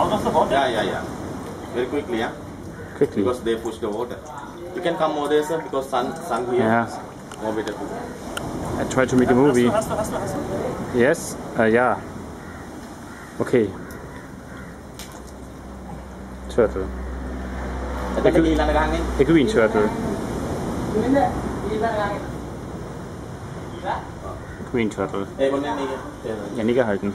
Out the water? Yeah, yeah, yeah. Very quickly, yeah. Quickly. Because they push the water. You can come more there, sir, because sun, sun here. Yeah. More better. to- I try to make a movie. Hast du, hast du, hast du? Yes? Uh, yeah. Okay. Turtle. A, di. A green turtle. Green turtle. Ja, nie gehalten.